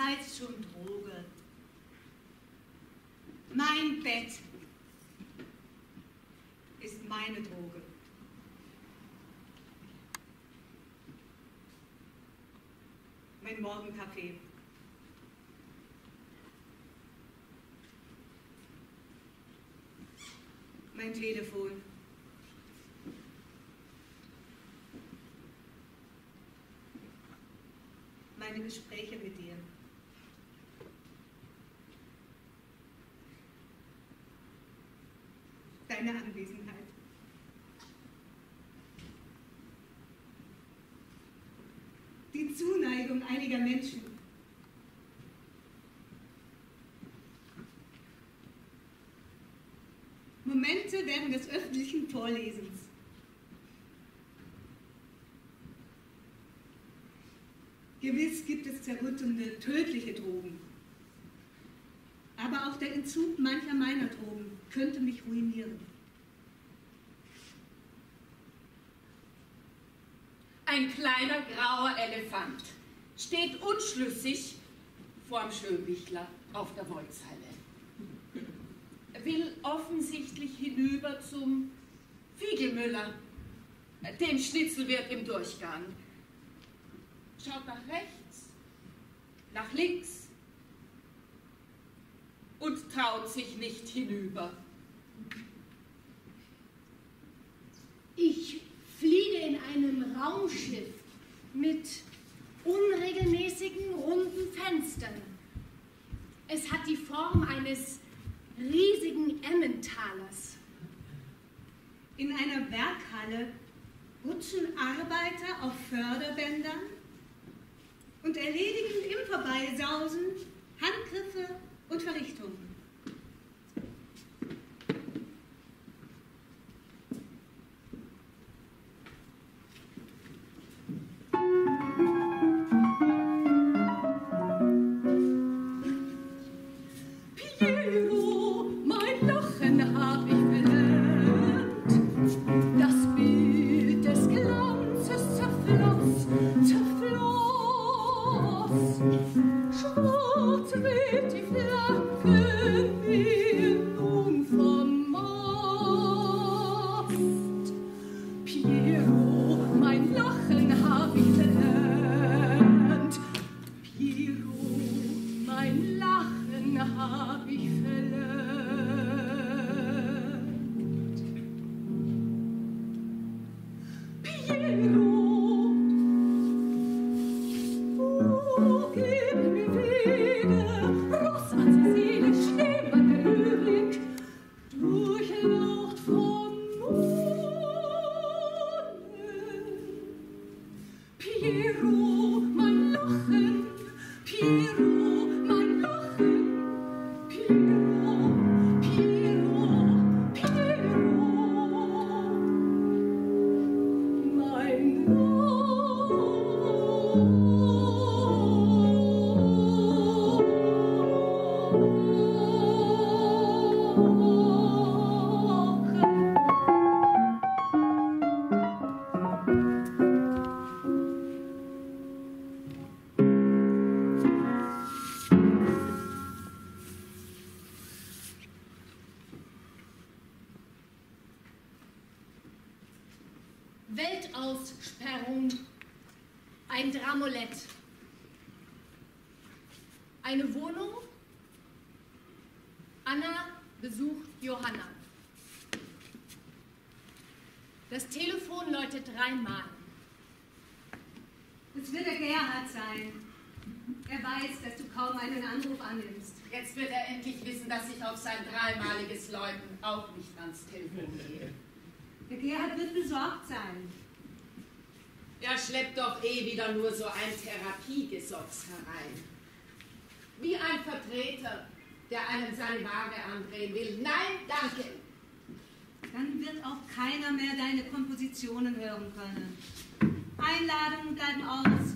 heißt schon Droge? Mein Bett ist meine Droge. Mein Morgenkaffee. Mein Telefon. Meine Gespräche mit dir. Deine Anwesenheit. Die Zuneigung einiger Menschen. Momente während des öffentlichen Vorlesens. Gewiss gibt es zerrüttende, tödliche Drogen. Aber auch der Entzug mancher meiner Drogen könnte mich ruinieren. Ein kleiner grauer Elefant steht unschlüssig vorm Schönbichler auf der Wolzhalle. Will offensichtlich hinüber zum Fiegelmüller, dem Schnitzelwirt im Durchgang. Schaut nach rechts, nach links und traut sich nicht hinüber. Ich fliege in einem Raumschiff mit unregelmäßigen runden Fenstern. Es hat die Form eines riesigen Emmentalers. In einer Werkhalle rutschen Arbeiter auf Förderbändern und erledigen im Vorbeisausen Handgriffe und Verrichtungen. Wieder nur so ein Therapiegesotz herein. Wie ein Vertreter, der einem seine Ware andrehen will. Nein, danke. Dann wird auch keiner mehr deine Kompositionen hören können. Einladungen bleiben aus.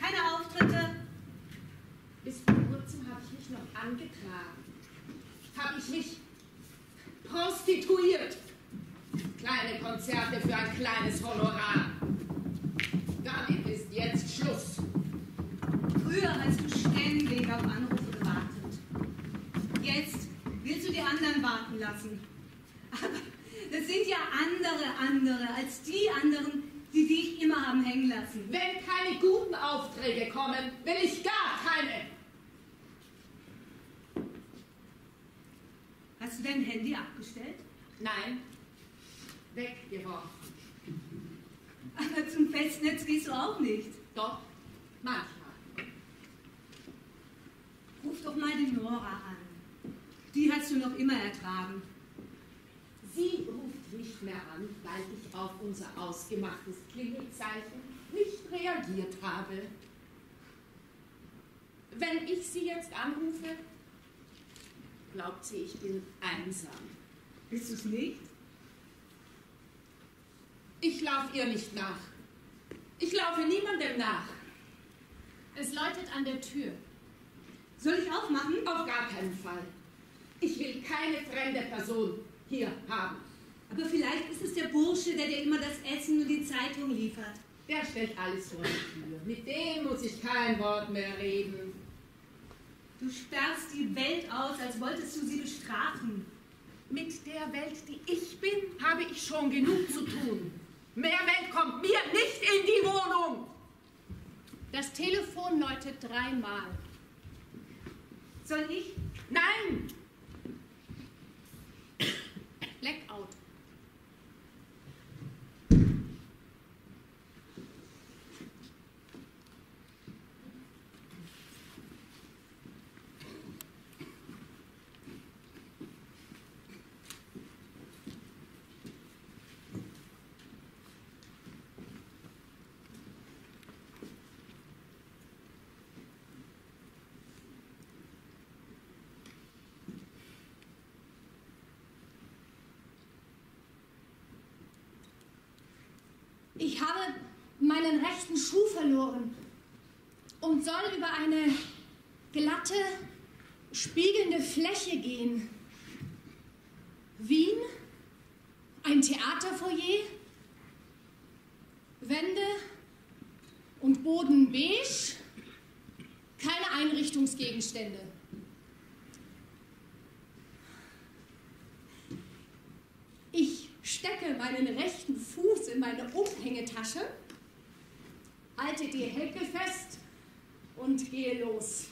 Keine Auftritte. Bis vor kurzem habe ich mich noch angetragen. Habe ich mich prostituiert kleine Konzerte für ein kleines Honorar. Damit ist jetzt Schluss. Früher hast du ständig auf Anrufe gewartet. Jetzt willst du die anderen warten lassen. Aber das sind ja andere andere als die anderen, die dich immer haben hängen lassen. Wenn keine guten Aufträge kommen, will ich gar keine. Hast du dein Handy abgestellt? Nein, weggeworfen. Aber zum Festnetz gehst du auch nicht. Doch, manchmal. Ruf doch mal die Nora an. Die hast du noch immer ertragen. Sie ruft nicht mehr an, weil ich auf unser ausgemachtes Klingelzeichen nicht reagiert habe. Wenn ich sie jetzt anrufe, glaubt sie, ich bin einsam. Bist du es nicht? Ich laufe ihr nicht nach. Ich laufe niemandem nach. Es läutet an der Tür. Soll ich aufmachen? Auf gar keinen Fall. Ich will keine fremde Person hier haben. Aber vielleicht ist es der Bursche, der dir immer das Essen und die Zeitung liefert. Der stellt alles vor die Tür. Mit dem muss ich kein Wort mehr reden. Du sperrst die Welt aus, als wolltest du sie bestrafen. Mit der Welt, die ich bin, habe ich schon genug zu tun. Mehr Welt kommt mir nicht in die Wohnung. Das Telefon läutet dreimal. Soll ich? Nein, Ich habe meinen rechten Schuh verloren und soll über eine glatte, spiegelnde Fläche gehen. Wien, ein Theaterfoyer, Wände und Boden beige, keine Einrichtungsgegenstände. Ich stecke meinen rechten Umhängetasche, halte die Hecke fest und gehe los.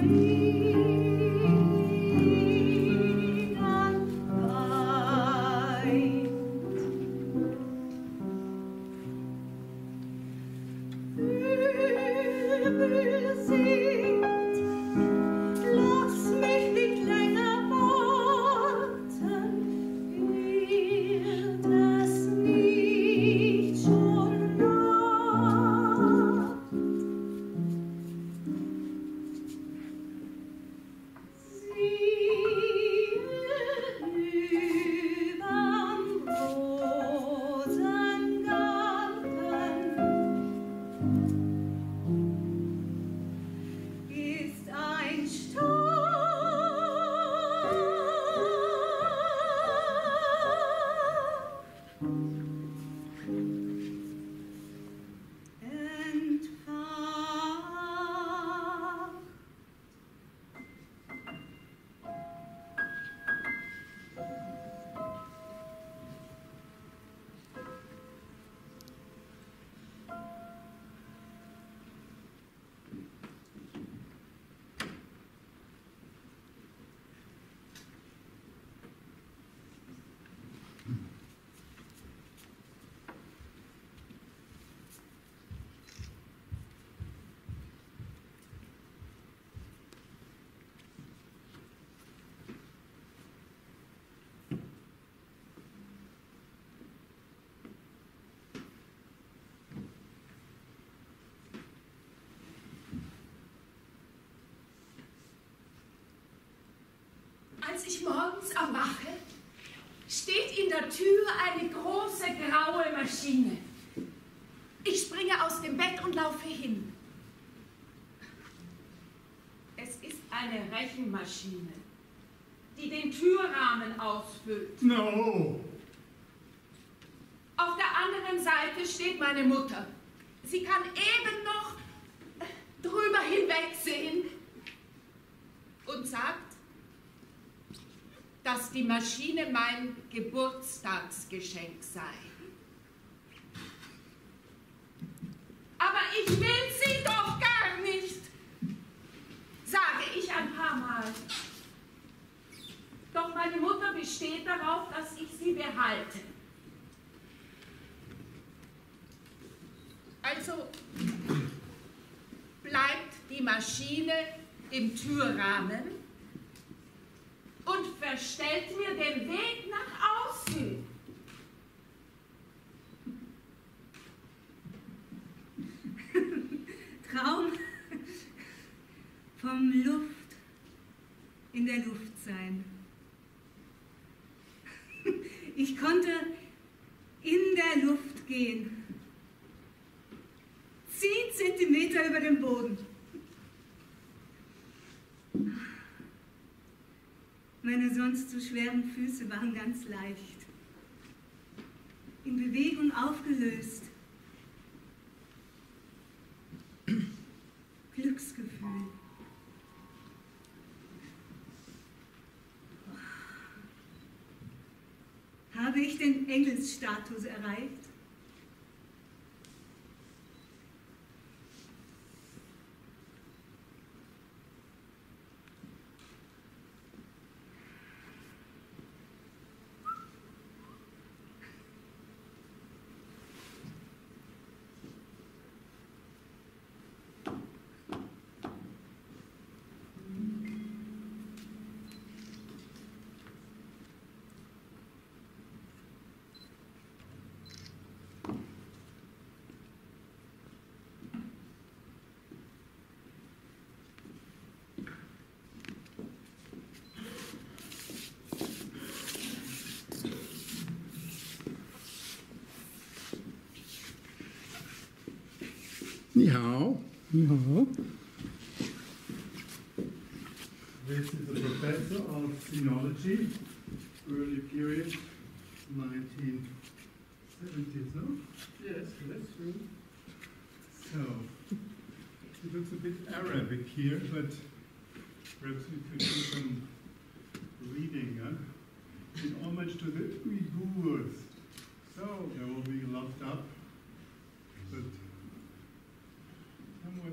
Der Morgens erwache, steht in der Tür eine große graue Maschine. Ich springe aus dem Bett und laufe hin. Es ist eine Rechenmaschine, die den Türrahmen ausfüllt. No! Auf der anderen Seite steht meine Mutter. Sie kann eben noch drüber hinwegsehen und sagt, dass die Maschine mein Geburtstagsgeschenk sei. Aber ich will sie doch gar nicht, sage ich ein paar Mal. Doch meine Mutter besteht darauf, dass ich sie behalte. Also bleibt die Maschine im Türrahmen und verstellt mir den Weg nach außen. Traum vom Luft in der Luft sein. Ich konnte in der Luft gehen. Zehn Zentimeter über dem Boden. Meine sonst so schweren Füße waren ganz leicht. In Bewegung aufgelöst. Glücksgefühl. Habe ich den Engelsstatus erreicht? Ni hao. Ja. This is a professor of sinology, early period, 1970s, no? Yes, that's true. So, it looks a bit Arabic here, but perhaps we could do some reading, huh? In homage to the Uyghurs. So, they will be locked up, but somewhat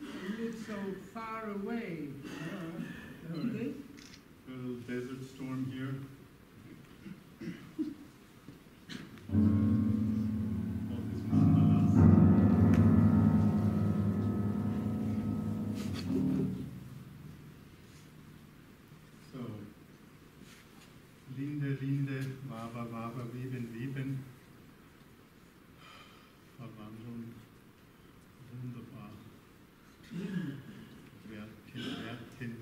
You live so far away.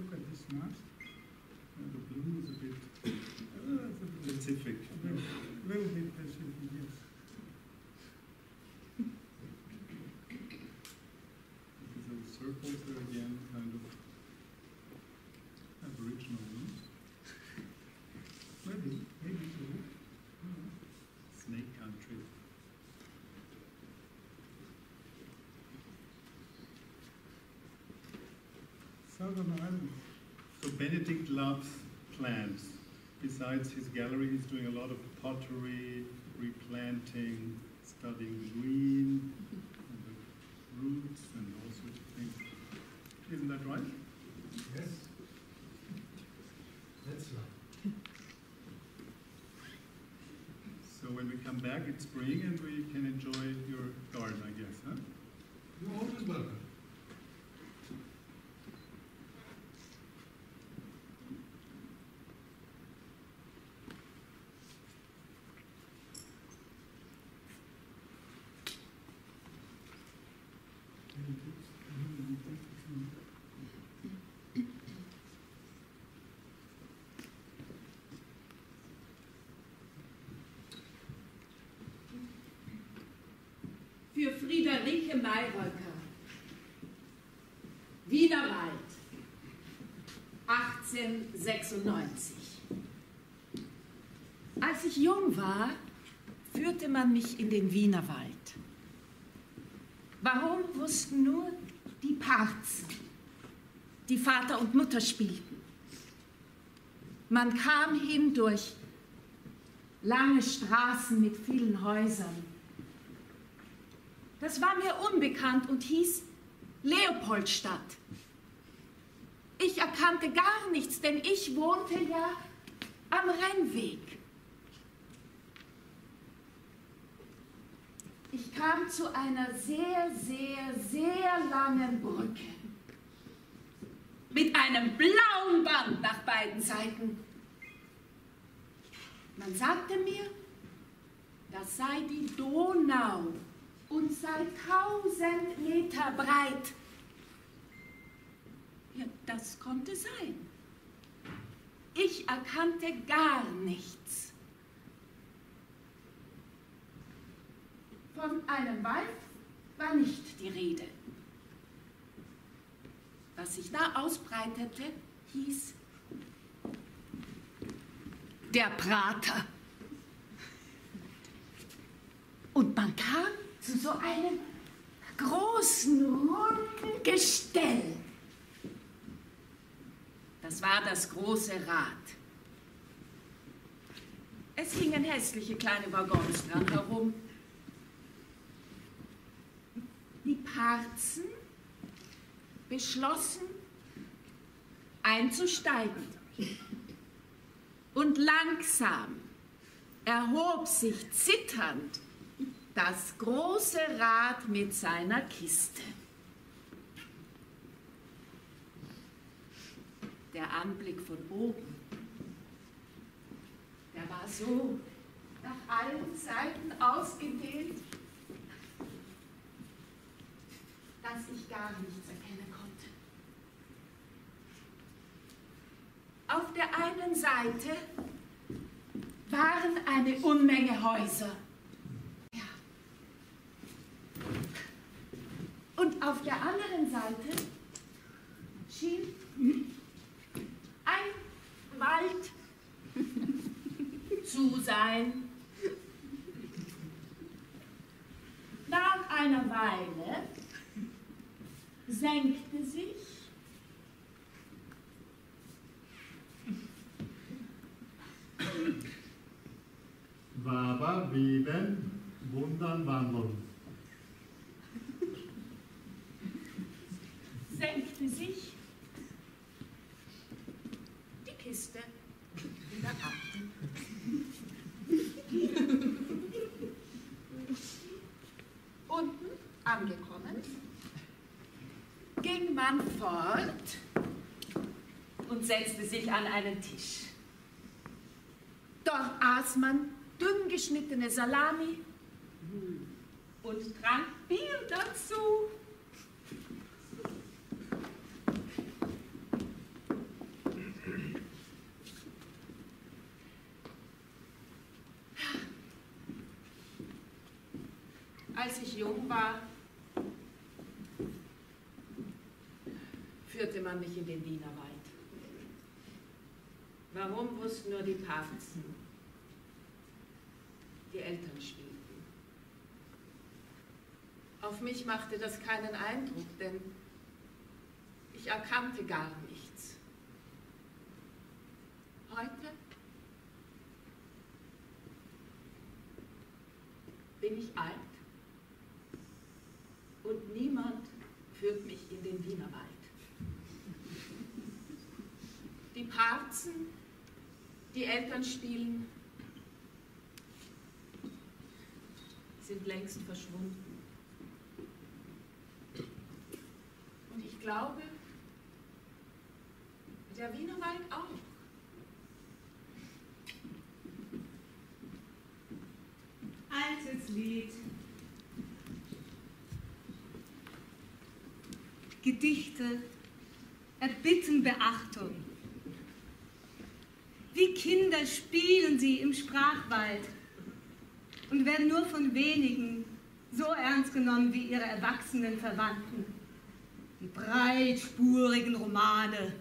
Look at this mask. Yeah, the blue is a bit uh, a bit Pacific. A little, little bit Pacific, yes. Because those circles are again So Benedict loves plants. Besides his gallery, he's doing a lot of pottery, replanting, studying green, and the roots, and all sorts of things. Isn't that right? Yes. That's right. So when we come back, it's spring, and we can enjoy your garden, I guess, huh? You're always welcome. Friederike Mayröcker. Wienerwald. 1896. Als ich jung war, führte man mich in den Wienerwald. Warum wussten nur die Parzen, die Vater und Mutter spielten. Man kam hin durch lange Straßen mit vielen Häusern. Das war mir unbekannt und hieß Leopoldstadt. Ich erkannte gar nichts, denn ich wohnte ja am Rennweg. Ich kam zu einer sehr, sehr, sehr langen Brücke mit einem blauen Band nach beiden Seiten. Man sagte mir, das sei die Donau und sei tausend Meter breit. Ja, das konnte sein. Ich erkannte gar nichts. Von einem Wald war nicht die Rede. Was sich da ausbreitete, hieß der Prater. Und man kam zu so einem großen, runden Gestell. Das war das große Rad. Es hingen hässliche kleine Waggons dran herum. Die Parzen beschlossen, einzusteigen. Und langsam erhob sich zitternd das große Rad mit seiner Kiste. Der Anblick von oben, der war so nach allen Seiten ausgedehnt, dass ich gar nichts erkennen konnte. Auf der einen Seite waren eine Unmenge Häuser. Ja. Und auf der anderen Seite schien ein Wald zu sein. Nach einer Weile senkte sich Waber, Weben, Wundern, Wandeln. Senkte sich die Kiste wieder ab. Unten angekommen, ging man fort und setzte sich an einen Tisch. Dort aß man dünn geschnittene Salami und trank Bier dazu. Als ich jung war, führte man mich in den Wienerwald. Warum wussten nur die Parzen? Die Eltern spielten. Auf mich machte das keinen Eindruck, denn ich erkannte gar nichts. Heute bin ich alt und niemand führt mich in den Wienerwald. Die Parzen, die Eltern spielen sind längst verschwunden. Und ich glaube, der Wienerwald auch. Altes Lied. Gedichte erbitten Beachtung. Wie Kinder spielen sie im Sprachwald und werden nur von wenigen so ernst genommen wie ihre erwachsenen Verwandten. Die breitspurigen Romane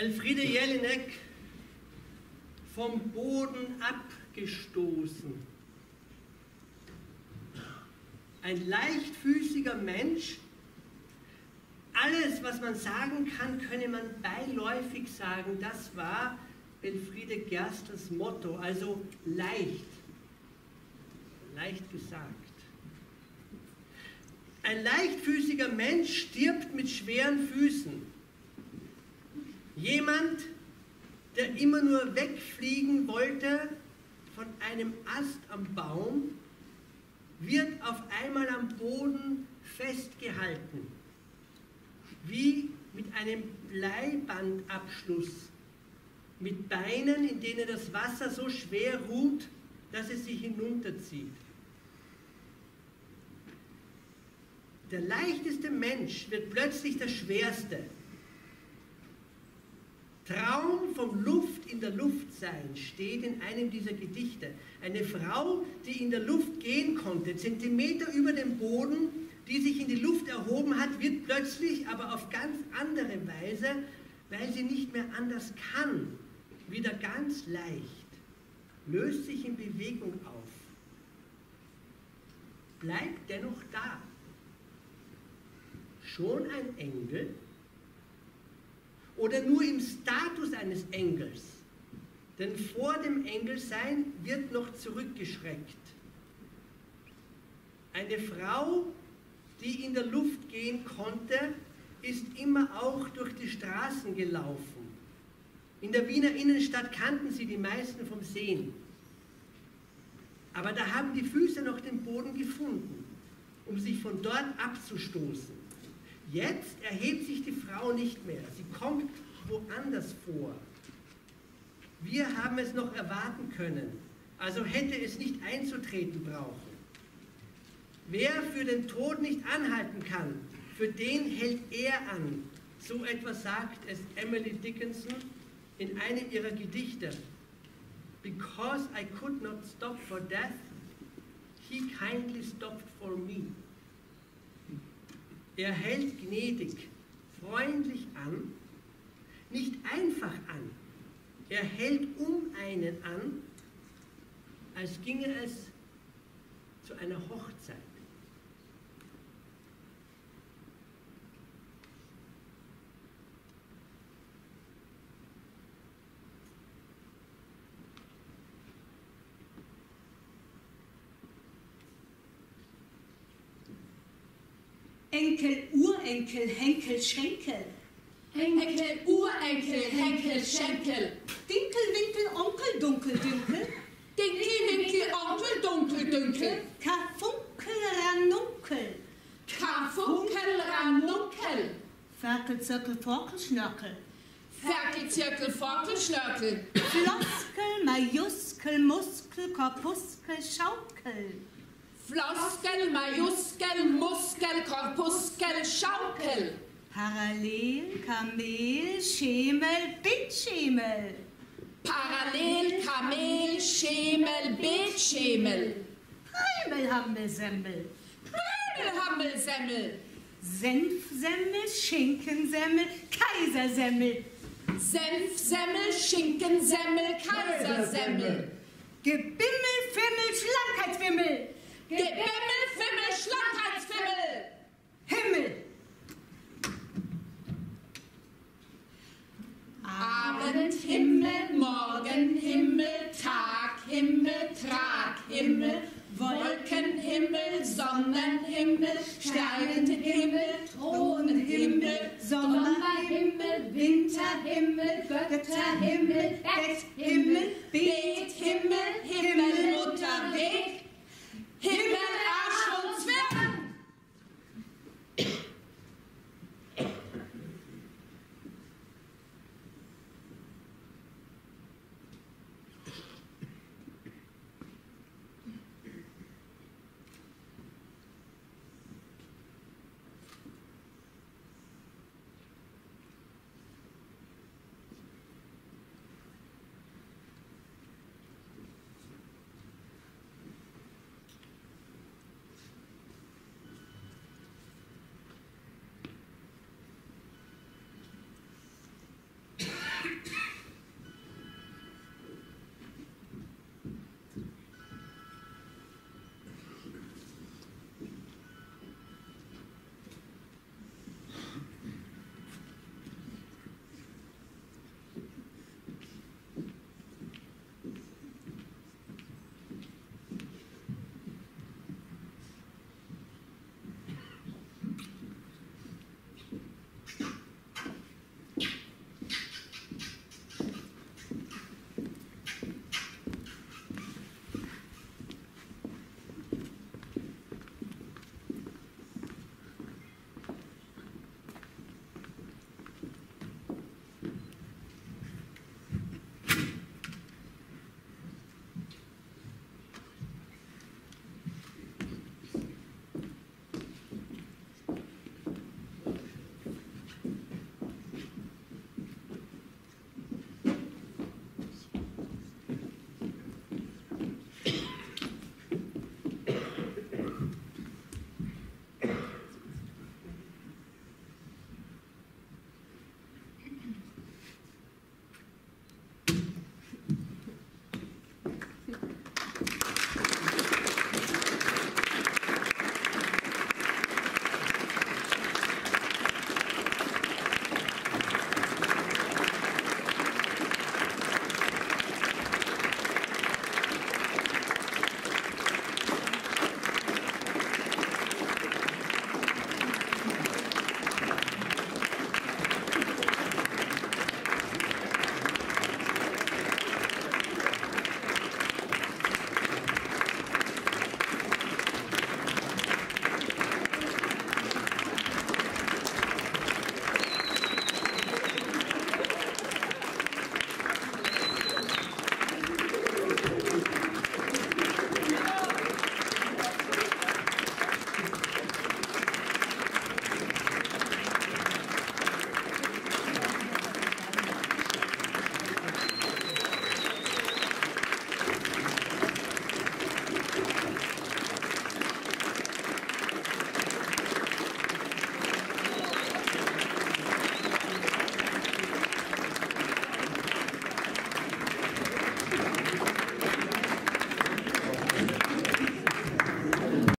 Elfriede Jelinek vom Boden abgestoßen. Ein leichtfüßiger Mensch. Alles, was man sagen kann, könne man beiläufig sagen. Das war Elfriede Gerstlers Motto, also leicht. Leicht gesagt. Ein leichtfüßiger Mensch stirbt mit schweren Füßen. Jemand, der immer nur wegfliegen wollte von einem Ast am Baum, wird auf einmal am Boden festgehalten, wie mit einem Bleibandabschluss, mit Beinen, in denen das Wasser so schwer ruht, dass es sich hinunterzieht. Der leichteste Mensch wird plötzlich der schwerste. Traum vom Luft in der Luft sein steht in einem dieser Gedichte. Eine Frau, die in der Luft gehen konnte, Zentimeter über dem Boden, die sich in die Luft erhoben hat, wird plötzlich, aber auf ganz andere Weise, weil sie nicht mehr anders kann, wieder ganz leicht, löst sich in Bewegung auf, bleibt dennoch da. Schon ein Engel, oder nur im Status eines Engels, Denn vor dem Engelsein wird noch zurückgeschreckt. Eine Frau, die in der Luft gehen konnte, ist immer auch durch die Straßen gelaufen. In der Wiener Innenstadt kannten sie die meisten vom Sehen. Aber da haben die Füße noch den Boden gefunden, um sich von dort abzustoßen. Jetzt erhebt sich die Frau nicht mehr. Kommt woanders vor. Wir haben es noch erwarten können, also hätte es nicht einzutreten brauchen. Wer für den Tod nicht anhalten kann, für den hält er an. So etwas sagt es Emily Dickinson in einem ihrer Gedichte. Because I could not stop for death, he kindly stopped for me. Er hält gnädig, freundlich an, nicht einfach an. Er hält um einen an, als ginge es zu einer Hochzeit. Enkel, Urenkel, Henkel, Schenkel. Enkel, Urenkel, Henkel, Schenkel. Dinkel, Winkel, Onkel, Dunkel, Dünkel. Dinkel, Winkel, Onkel, Dunkel, Dünkel. Karfunkel, Ranunkel. Karfunkel, Ranunkel. Ferkel, Zirkel, Forkel, Schnörkel. Ferkel, Zirkel, Forkel, Schnörkel. Floskel, Majuskel, Muskel, Korpuskel, Schaukel. Floskel, Majuskel, Muskel, Korpuskel, Schaukel. Parallel, Kamel, Schemel, Bitschemel. Parallel, Kamel, Schemel, Beetschemel. Heimel, Hammel, Semmel. Hammel, Semmel. Senfsemmel, Schinkensemmel, Kaisersemmel. Senfsemmel, Schinkensemmel, Kaisersemmel. Gebimmel, Fimmel, Schlankheitswimmel. Gebimmel, Fimmel, Schlankheitsfimmel. Himmel. Abendhimmel, Morgenhimmel, Taghimmel, Traghimmel, Wolkenhimmel, Sonnenhimmel, Sternenhimmel, Thronenhimmel, Sommerhimmel, Winterhimmel, Götterhimmel, Betthimmel, Beethimmel,